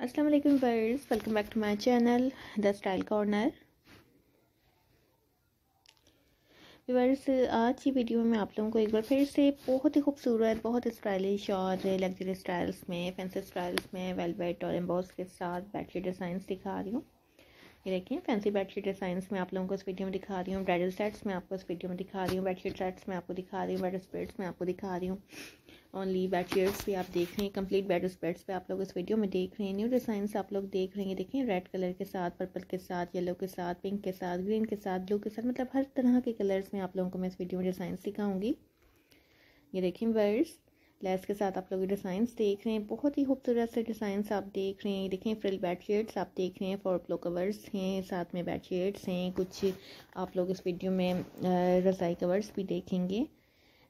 अस्सलाम वालेकुम welcome back to my channel the style corner verse आज की वीडियो में आप लोगों को एक बार फिर से बहुत ही खूबसूरत, बहुत स्टाइलिश और लग्जरी स्टाइल्स में फैंसी स्टाइल्स में वेलवेट और एम्बॉस के साथ बैटरी डिज़ाइन दिखा रही हूँ। ये देखिए फैंसी बेडशीट डिज़ाइंस में आप लोगों को इस वीडियो में दिखा रही हूँ ब्राइडल सेट्स में आपको इस वीडियो में दिखा रही हूँ बेडशीट सेट्स में आपको दिखा रही हूँ बेड स्प्रेड्स में आपको दिखा रही हूँ। ओनली बेड शेड्स भी आप देख रहे हैं कंप्लीट बेड स्प्रेड्स पे आप लोग इस वीडियो में देख रहे हैं। न्यू डिज़ाइंस आप लोग देख रहे हैं देखें रेड कलर के साथ पर्पल के साथ येलो के साथ पिंक के साथ ग्रीन के साथ ब्लू के साथ मतलब हर तरह के कलर्स में आप लोगों को मैं इस वीडियो में डिज़ाइन दिखाऊँगी। ये देखें वर्ड्स लेस के साथ आप लोग डिज़ाइंस देख रहे हैं। बहुत ही खूबसूरत से डिज़ाइंस आप देख रहे हैं। देखें फ्रिल बेड शेड्स आप देख रहे हैं। फॉर प्लो कवर्स हैं, साथ में बेड शेड्स हैं। कुछ आप लोग इस वीडियो में रसाई कवर्स भी देखेंगे।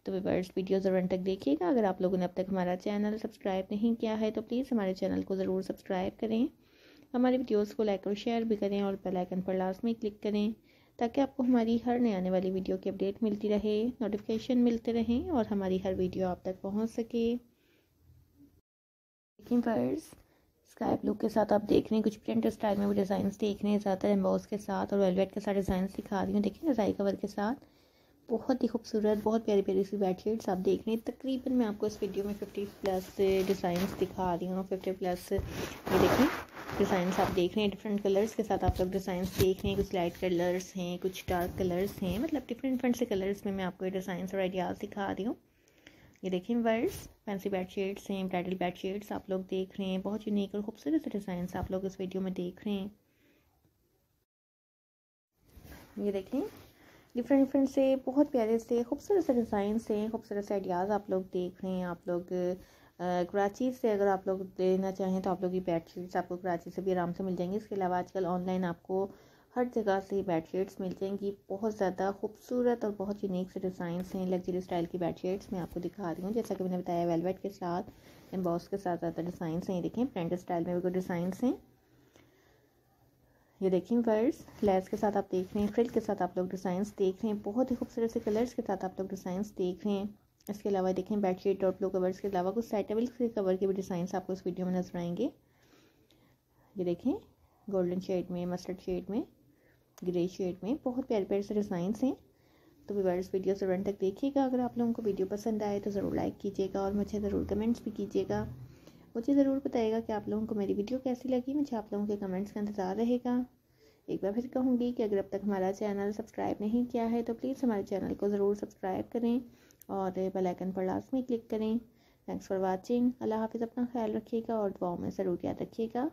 तो वीवर्स वीडियो ज़रूर तक देखिएगा। अगर आप लोगों ने अब तक हमारा चैनल सब्सक्राइब नहीं किया है तो प्लीज़ हमारे चैनल को ज़रूर सब्सक्राइब करें। हमारे वीडियोस को लाइक और शेयर भी करें और बेल आइकन पर लास्ट में क्लिक करें। ताकि आपको हमारी हर नए आने वाली वीडियो की अपडेट मिलती रहे नोटिफिकेशन मिलते रहें और हमारी हर वीडियो आप तक पहुँच सके। लेकिन फर्स स्काई ब्लू के साथ आप देख रहे हैं, कुछ प्रिंट स्टाइल में वो डिज़ाइन देख रहे हैं, ज़्यादातर एम्बॉस के साथ और वेलवेट के साथ डिज़ाइन दिखा रही हूँ। देखिए रजाई कवर के साथ। बहुत ही खूबसूरत, बहुत प्यारी प्यारी सी बेडशीट्स आप देख रहे हैं। तकरीबन मैं आपको इस वीडियो में फिफ्टी प्लस डिज़ाइंस दिखा रही हूँ फिफ्टी प्लस ये देखें डिज़ाइंस आप देख रहे हैं डिफरेंट कलर्स के साथ आप लोग डिज़ाइंस देख रहे हैं, कुछ लाइट कलर्स हैं, कुछ डार्क कलर्स हैं मतलब डिफरेंट डिफरेंट से कलर्स में मैं आपको ये डिज़ाइंस और आइडियाज़ दिखा रही हूँ। ये देखें वर्ड्स फैंसी बेडशीट्स हैं ब्राइडल बेडशीट्स आप लोग देख रहे हैं, बहुत यूनिक और खूबसूरत डिज़ाइंस आप लोग इस वीडियो में देख रहे हैं। ये देखें डिफरेंट डिफरेंट से, बहुत प्यारे से, खूबसूरत से डिज़ाइन से खूबसूरत से आइडियाज़ आप लोग देख रहे हैं, आप लोग कराची से अगर आप लोग देना चाहें तो आप लोग ये बेड शीट्स आपको कराची से भी आराम से मिल जाएँगी। इसके अलावा आजकल ऑनलाइन आपको हर जगह से बेड शीट्स मिल जाएँगी। बहुत ज़्यादा खूबसूरत और बहुत यूनिक से डिज़ाइन हैं लग्जरी स्टाइल की बेड शीट्स मैं आपको दिखा रही हूँ। जैसा कि मैंने बताया वेलवेट के साथ एम्बॉस के साथ ज़्यादा डिज़ाइन हैं। देखें प्रिंट स्टाइल में भी कोई डिज़ाइन हैं। ये देखें वर्ड्स लेस के साथ आप देख रहे हैं फ्रिल के साथ आप लोग डिज़ाइंस देख रहे हैं। बहुत ही खूबसूरत से कलर्स के साथ आप लोग डिज़ाइंस देख रहे हैं। इसके अलावा देखें बेडशीट और प्लो कवर्स के अलावा कुछ साइटेबल के कवर के भी डिज़ाइंस आपको इस वीडियो में नज़र आएँगे। ये देखें गोल्डन शेड में मस्टर्ड शेड में ग्रे शेड में बहुत प्यारे प्यारे से डिज़ाइंस हैं। तो वीवर्स वीडियो से तक देखिएगा। अगर आप लोगों को वीडियो पसंद आए तो ज़रूर लाइक कीजिएगा और मुझे ज़रूर कमेंट्स भी कीजिएगा। मुझे ज़रूर बताइएगा कि आप लोगों को मेरी वीडियो कैसी लगी। मुझे आप लोगों के कमेंट्स का इंतज़ार रहेगा। एक बार फिर कहूँगी कि अगर अब तक हमारा चैनल सब्सक्राइब नहीं किया है तो प्लीज़ हमारे चैनल को ज़रूर सब्सक्राइब करें और बेल आइकन पर में क्लिक करें। थैंक्स फॉर वॉचिंग अल्लाह हाफिज़, अपना ख्याल रखिएगा और दुआओं में ज़रूर याद रखिएगा।